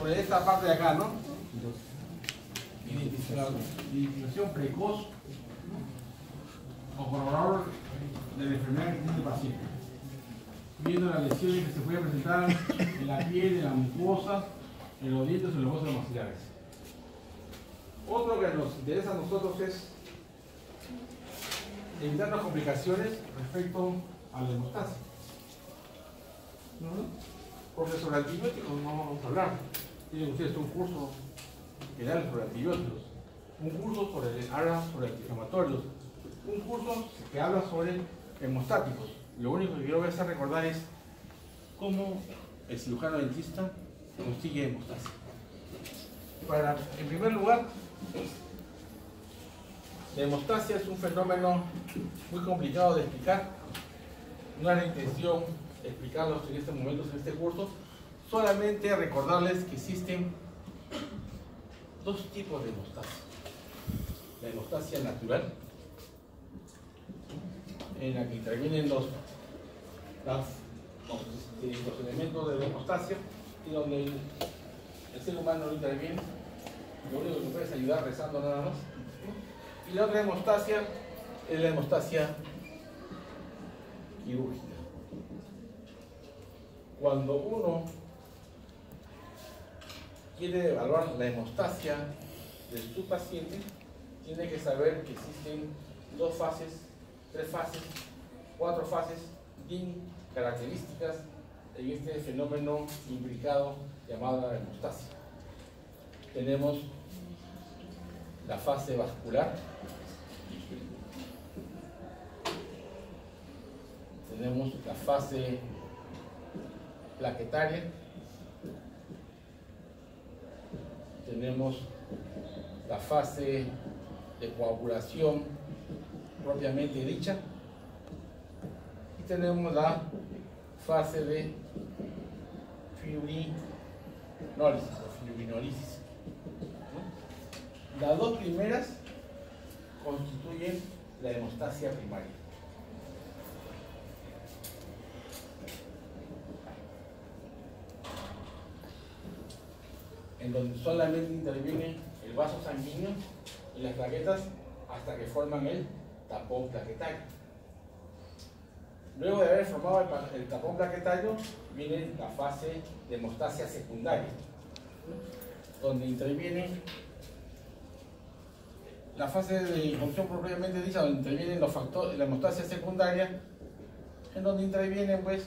sobre esta parte de acá, ¿no? Identificación precoz o corroborador de la enfermedad que tiene el paciente. Viendo las lesiones que se pueden presentar en la piel, en la mucosa, en los dientes o en los huesos maxilares. Otro que nos interesa a nosotros es evitar las complicaciones respecto a la hemostasia. Porque sobre antibióticos no vamos a hablar. Tienen ustedes un curso general sobre antibióticos, un curso sobre, habla sobre antiinflamatorios, un curso que habla sobre hemostáticos. Lo único que quiero hacer recordar es cómo el cirujano dentista consigue hemostasia. Para, en primer lugar, la hemostasia es un fenómeno muy complicado de explicar. No es la intención explicarlo en este momento, en este curso, solamente recordarles que existen dos tipos de hemostasia. La hemostasia natural, en la que intervienen los, los, elementos de la hemostasia y donde el, ser humano no interviene, lo único que puede es ayudar rezando nada más. Y la otra hemostasia es la hemostasia quirúrgica. Cuando uno quiere evaluar la hemostasia de su paciente, tiene que saber que existen dos fases, tres fases, cuatro fases bien características en este fenómeno implicado llamado la hemostasia. Tenemos la fase vascular, tenemos la fase plaquetaria, tenemos la fase de coagulación propiamente dicha y tenemos la fase de fibrinólisis o fibrinolisis. Las dos primeras constituyen la hemostasia primaria. Donde solamente interviene el vaso sanguíneo y las plaquetas hasta que forman el tapón plaquetario. Luego de haber formado el, tapón plaquetario, viene la fase de hemostasia secundaria, donde interviene la fase de función propiamente dicha, donde intervienen los factores, la hemostasia secundaria, en donde intervienen pues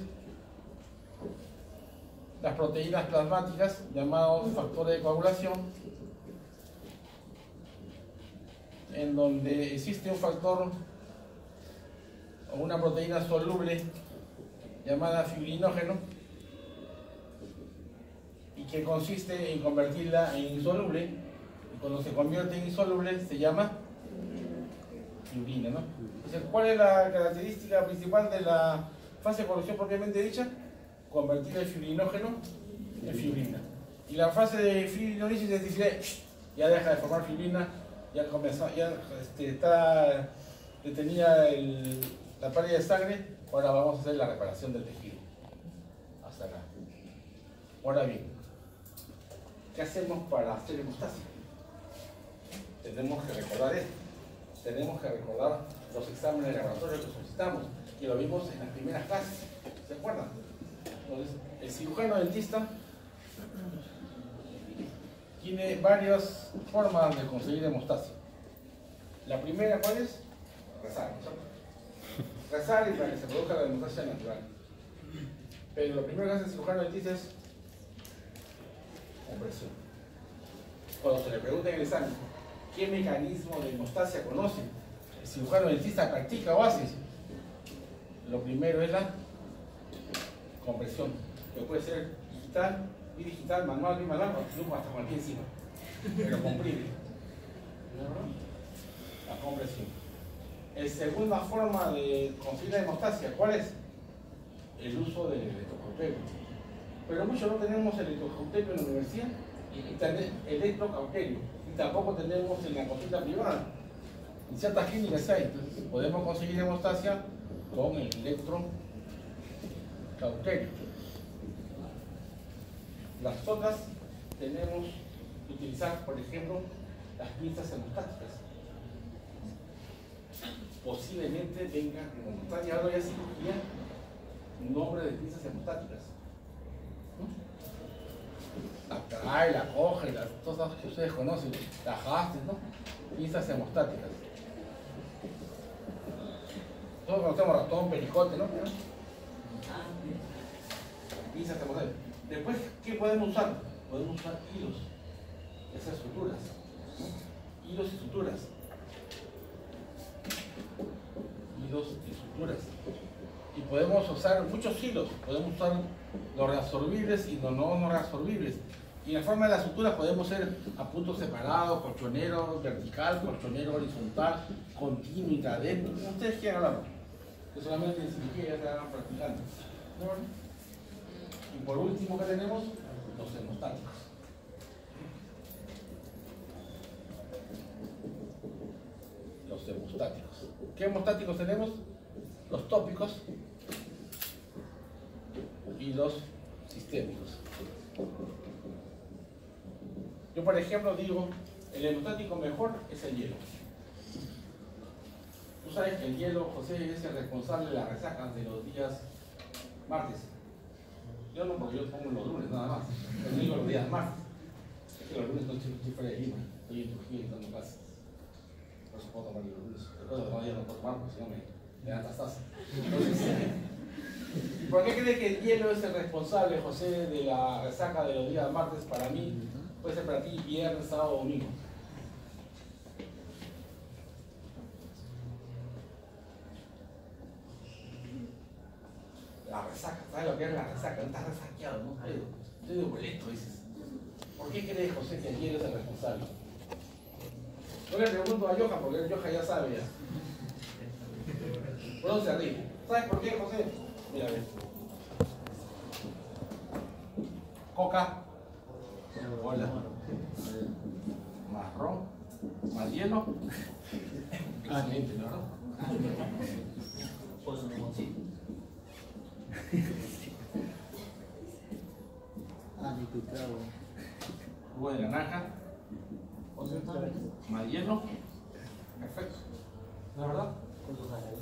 las proteínas plasmáticas llamados factores de coagulación, en donde existe un factor o una proteína soluble llamada fibrinógeno y que consiste en convertirla en insoluble y cuando se convierte en insoluble se llama fibrina. ¿no? ¿Cuál es la característica principal de la fase de coagulación propiamente dicha? Convertir el fibrinógeno en fibrina. Y la fase de fibrinolisis es decir, ya deja de formar fibrina, ya, comenzó, ya este, está detenida la pérdida de sangre, ahora vamos a hacer la reparación del tejido. Hasta acá. Ahora bien, ¿qué hacemos para hacer hemostasia? Tenemos que recordar esto. Tenemos que recordar los exámenes de laboratorio que solicitamos, y lo vimos en las primeras clases. ¿Se acuerdan? Entonces, el cirujano dentista tiene varias formas de conseguir hemostasia. La primera, ¿cuál es? Rezar. Rezar y para que se produzca la hemostasia natural. Pero lo primero que hace el cirujano dentista es compresión. Cuando se le pregunta en el examen, ¿qué mecanismo de hemostasia conoce? El cirujano dentista practica o hace. Lo primero es la compresión, que puede ser digital, digital, manual, bimanual, o hasta cualquier encima, pero comprime. La compresión. La segunda forma de conseguir la hemostasia, ¿cuál es? El uso del electrocauterio. Pero muchos no tenemos electrocauterio en la universidad, y electrocauterio, y tampoco tenemos en la consulta privada. En ciertas clínicas hay, podemos conseguir hemostasia con el electro Las otras tenemos que utilizar, por ejemplo, las pinzas hemostáticas. Posiblemente venga, como está llevando ya cirugía, nombre de pinzas hemostáticas. La trae, la coge, las cosas que ustedes conocen, las hastes, ¿no? Pinzas hemostáticas. Todos conocemos ratón, pericote, ¿no? Hemostáticas. Después, ¿qué podemos usar? Podemos usar hilos, esas suturas. Hilos y suturas. Hilos y suturas. Y podemos usar muchos hilos. Podemos usar los reabsorbibles y los no reabsorbibles. Y la forma de las suturas podemos ser a puntos separados, colchonero vertical, colchonero horizontal, continuo, intradentro. Ustedes quieran hablar. Que solamente en cirugía ya se van practicando. Y por último, ¿qué tenemos? Los hemostáticos. Los hemostáticos. ¿Qué hemostáticos tenemos? Los tópicos y los sistémicos. Yo, por ejemplo, digo, el hemostático mejor es el hielo. Sabes que el hielo, José, es el responsable de las resacas de los días martes. Yo no, porque yo pongo los lunes nada más. Yo digo los días martes. Es que los lunes no estoy fuera de Lima. Estoy en Trujillo dando clases. Por eso puedo tomar los lunes. Recuerdo que todavía no puedo tomar porque si no me, me dan tasas. ¿por qué cree que el hielo es el responsable, José, de la resaca de los días martes para mí? Puede ser para ti viernes, sábado, domingo. La resaca, ¿sabes lo que es la resaca? No estás resaqueado, ¿no? Estoy de boleto, dices. ¿Por qué cree José que el hielo es el responsable? Yo le pregunto a Johan, porque Johan ya sabe ya. ¿Por dónde se ríe? ¿Sabes por qué, José? Mira, ve. Coca. Hola. Marrón. Más hielo. Excelente, ¿no? Pues un limoncito. Ah, ni tu trago. Jugo de naranja. Más hielo. Perfecto. ¿No es verdad? con tu jarabito.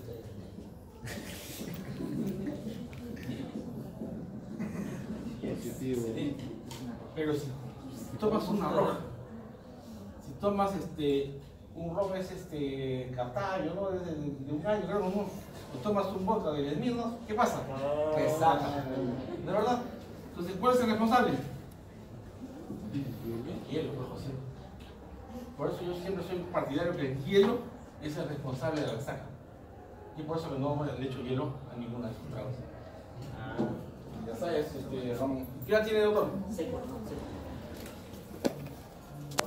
Positivo. Pero si tomas una roja, si tomas este, un rojo es este cartallo, ¿no? Es de, de un año, creo, ¿no? O tomas un vodka de mismos, ¿qué pasa? Te saca. ¿De verdad? Entonces, ¿cuál es el responsable? El hielo, pues, José. Por eso yo siempre soy partidario que el hielo es el responsable de la resaca. Y por eso que no le echo hielo a ninguna de sus tragos. Ya sabes, este, Ramón. ¿Qué edad tiene, doctor?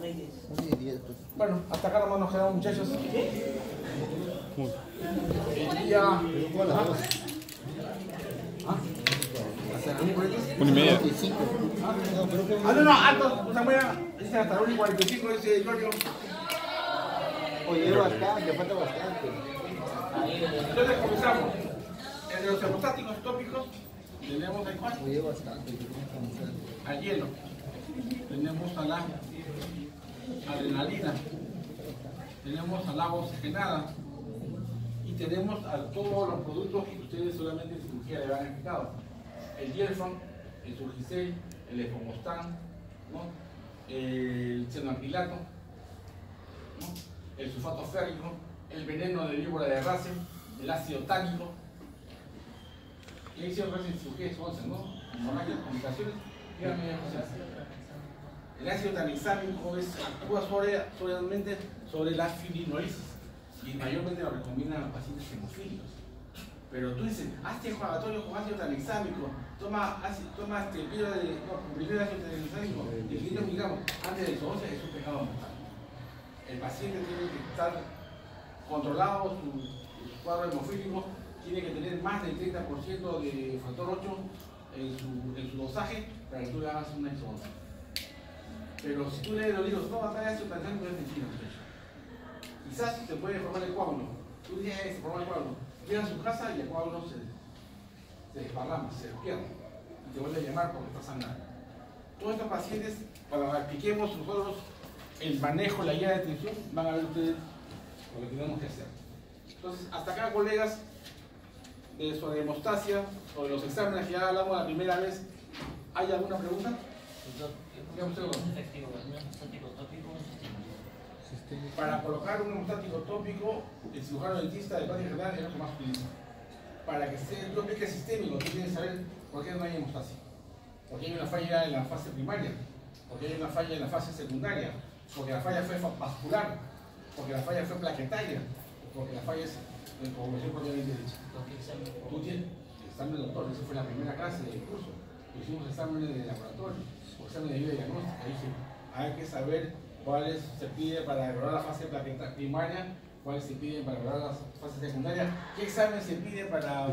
Y diez, pues. Bueno, hasta acá nomás nos quedamos muchachos. El día. ¿Ah? ¿Hasta la 1 y 40? Una y media. 25. No, pero que. Ah, no, no, alto. O sea, voy a. Dice hasta 1 y 45, dice Giorgio. Oye, bastante, falta bastante. Entonces comenzamos. Entre los hemostáticos tópicos tenemos al cual? Oye, bastante. Al hielo. Tenemos a la adrenalina. Tenemos al agua oxigenada. Y tenemos a todos los productos que ustedes solamente en cirugía le han explicado. El Gelson, el Surgicel, el Efomostan, ¿no? el Xenoacrilato, ¿no? el sulfato férrico, el veneno de víbora de race, el ácido tánico. Y ahí hicieron ver en cirugía es 11, ¿no? Con varias comunicaciones. Dígame, José. El ácido tranexámico es, actúa sobre, solamente sobre la fibrinolisis y mayormente lo recomiendan a pacientes hemofílicos. Pero tú dices, hazte enjuagatorio con ácido tranexámico, toma, ácido, toma este, píldora de, no, comprimido de ácido tranexámico de 500 miligramos antes de su 11 es un pecado mortal. El paciente tiene que estar controlado, su, su cuadro hemofílico tiene que tener más del 30% de factor 8 en su, en su dosaje para que tú le hagas una isonza. Pero si tú lees los libros, no, hay ácido tranexámico es mentira. Quizás se puede formar el coágulo. Tú dices, "Eh, se forma el coágulo. Llega a su casa y el coágulo se, se desparrama, se despierta. Y te vuelve a llamar porque está sangrando. todos estos pacientes, cuando apliquemos nosotros el manejo, la guía de atención, van a ver ustedes lo que tenemos que hacer. Entonces, hasta acá, colegas, de sobre hemostasia, sobre los exámenes que ya hablamos la primera vez, ¿hay alguna pregunta? Doctor. Efectivo, un estático tópico, un sistema. Para colocar un hemostático tópico, el cirujano dentista del patio general es lo que más utiliza. Para que se yo aplique sistémico, tú tienes que saber por qué no hay hemostasia. Porque hay una falla en la fase primaria, porque hay una falla en la fase secundaria, porque la falla fue vascular, porque la falla fue plaquetaria, porque la falla es de coagulación propiamente dicha. Tú tienes el examen de doctor, esa fue la primera clase del curso. Hicimos exámenes de laboratorio, o exámenes de vida diagnóstica. Dije, hay que saber cuáles se pide para lograr la fase primaria, cuáles se piden para lograr la fase secundaria, qué examen se pide para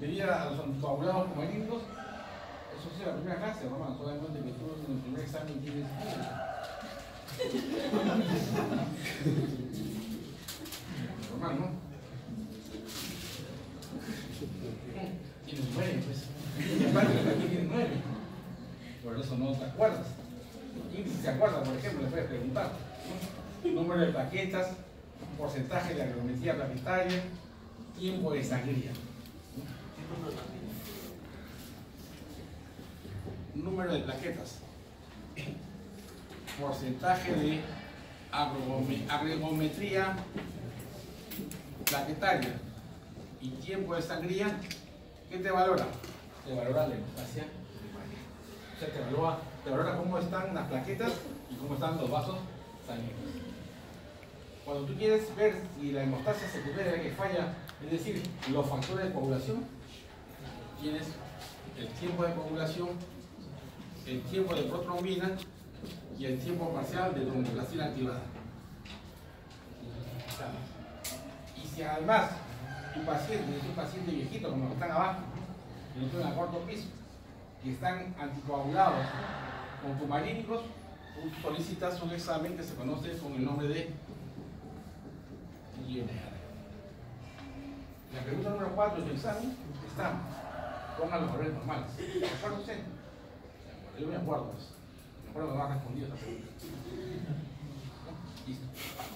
medir a los anticoagulados comarínicos. Eso sí, la primera clase, mamá, solamente que tú en el primer examen tienes Normal, ¿no? Tienes nueve, pues. Aquí tienes nueve. Por eso no te acuerdas. ¿Quién se acuerda, por ejemplo? Le puedes preguntar. Número de plaquetas, porcentaje de agrometría plaquetaria, tiempo de sangría. Número de plaquetas, porcentaje de agregometría plaquetaria y tiempo de sangría, ¿qué te valora? Te valora la hemostasia primaria. O sea, te valora, te valora cómo están las plaquetas y cómo están los vasos sanguíneos. Cuando tú quieres ver si la hemostasia secundaria que falla, es decir, los factores de coagulación, tienes el tiempo de coagulación, el tiempo de protrombina y el tiempo parcial de tromboplastina activada. Y si además tu paciente es un paciente viejito, como los que están abajo, que están en el cuarto piso, y están anticoagulados con fumarínicos, solicitas un examen que se conoce con el nombre de INR. La pregunta número 4 de tu examen está, pongan los valores normales. ¿Se acuerda usted? Yo me acuerdo, me acuerdo que no ha respondido esa pregunta. Listo.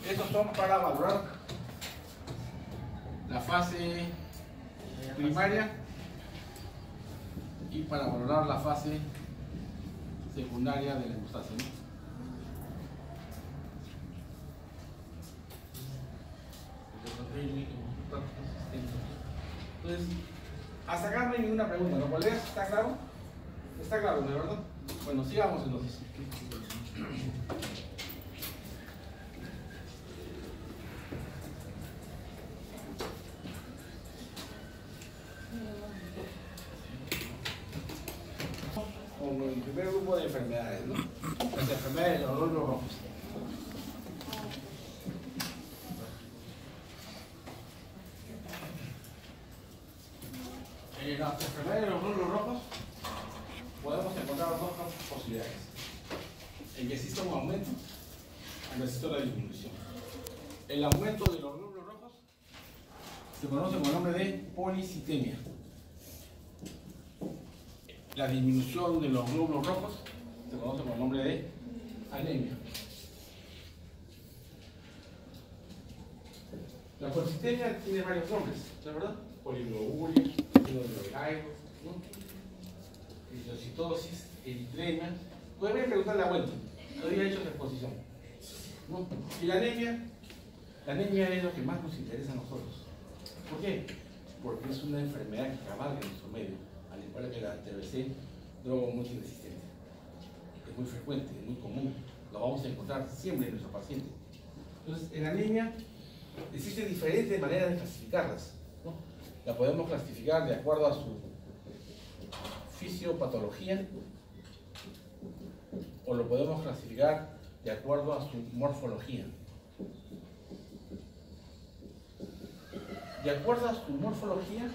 Estos son para valorar la fase primaria y para valorar la fase secundaria de la hemostasia. ¿no? Entonces, hasta acá no hay ninguna pregunta, ¿no? ¿Colegas? ¿Está claro? ¿Está claro, de verdad? Bueno, sigamos entonces. Con el primer grupo de enfermedades, ¿no? Las enfermedades de los glóbulos rojos. En las enfermedades de los glóbulos rojos podemos encontrar dos posibilidades. En que exista un aumento, en que exista una disminución. El aumento de los glóbulos rojos se conoce con el nombre de policitemia. La disminución de los glóbulos rojos se conoce con el nombre de anemia. La policitemia tiene varios nombres, ¿no es verdad? Poliglobulia, ¿no? Eritrocitosis, eritremia. Pueden preguntarle a vuelta, no había hecho esa exposición. Y la anemia, la anemia es lo que más nos interesa a nosotros. ¿Por qué? Porque es una enfermedad que cabalga en nuestro medio, que la TBC, droga multiresistente. Es muy frecuente, es muy común, lo vamos a encontrar siempre en nuestros pacientes. Entonces, en anemia existen diferentes maneras de clasificarlas. ¿no? La podemos clasificar de acuerdo a su fisiopatología o lo podemos clasificar de acuerdo a su morfología. De acuerdo a su morfología,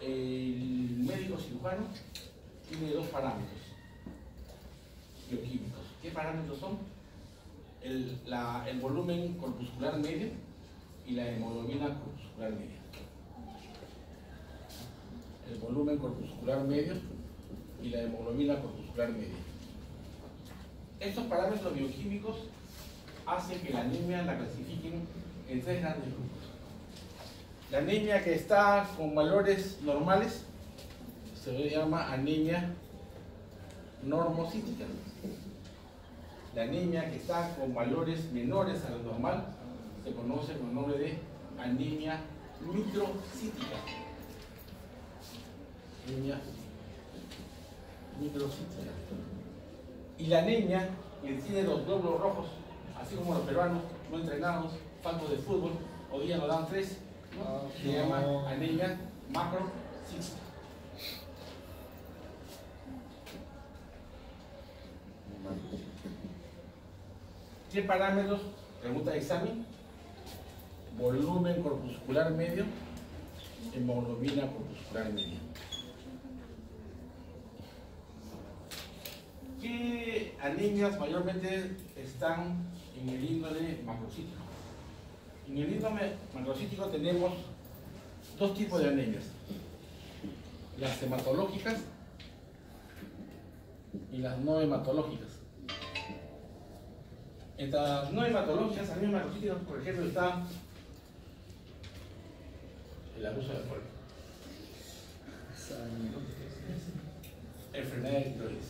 el médico cirujano tiene dos parámetros bioquímicos. ¿Qué parámetros son? El, volumen corpuscular medio y la hemoglobina corpuscular media. El volumen corpuscular medio y la hemoglobina corpuscular media. Estos parámetros bioquímicos hacen que la anemia la clasifiquen en tres grandes grupos. La anemia que está con valores normales se llama anemia normocítica. La anemia que está con valores menores a lo normal se conoce con el nombre de anemia microcítica. Anemia microcítica. Y la anemia que tiene los glóbulos rojos, así como los peruanos, no entrenados, faltos de fútbol, hoy día nos dan tres, ¿no? se llama anemia macrocítica. ¿Qué parámetros? Pregunta de examen. Volumen corpuscular medio, hemoglobina corpuscular media. ¿Qué anemias mayormente están en el índole macrocítico? En el índole macrocítico tenemos dos tipos de anemias. Las hematológicas y las no hematológicas. Entre las no hematológicas, anemias macrocíticas, por ejemplo, está el abuso de alcohol, enfermedad de tiroides.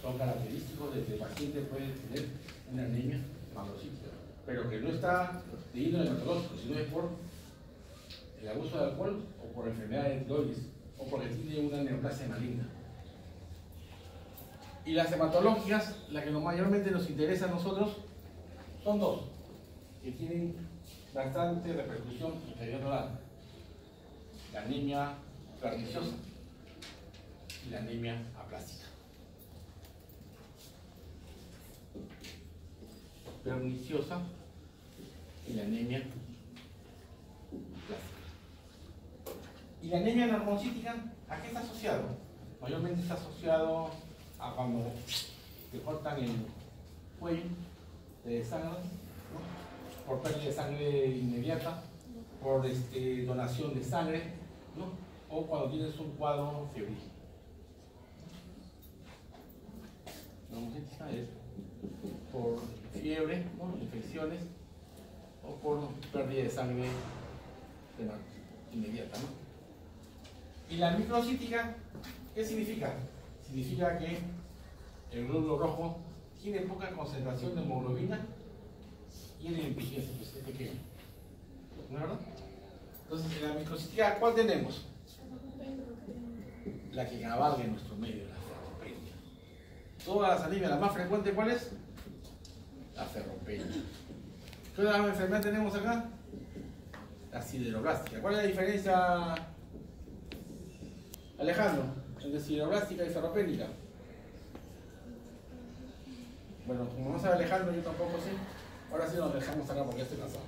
Son característicos de que el paciente puede tener una anemia macrocítica, pero que no está de índole hematológico, sino es por el abuso de alcohol o por enfermedad de tiroides o porque tiene una neoplasia maligna. Y las hematológicas, las que mayormente nos interesa a nosotros, son dos, que tienen bastante repercusión interior La anemia perniciosa y la anemia aplástica. Perniciosa y la anemia plástica. ¿Y la anemia normocítica a qué está asociado? Mayormente está asociado a cuando te cortan el cuello, te desangran, por pérdida de sangre inmediata, por este, donación de sangre, o cuando tienes un cuadro febril. La es por fiebre, ¿no? infecciones, o por pérdida de sangre inmediata. ¿no? ¿Y la microcítica qué significa? significa que el glóbulo rojo tiene poca concentración de hemoglobina y el impigencia, pues es pequeño. ¿No verdad? Entonces, en la microcítica, ¿cuál tenemos? La que cabalga en nuestro medio, la ferropenia. Todas las anemias, la más frecuente, ¿cuál es? La ferropenia. ¿Qué otra enfermedad tenemos acá? La sideroblástica. ¿Cuál es la diferencia, Alejandro? entre sideroblástica y ferropénica. Bueno, como no sabe Alejandro, yo tampoco sé. Ahora sí nos dejamos acá porque ya estoy cansado.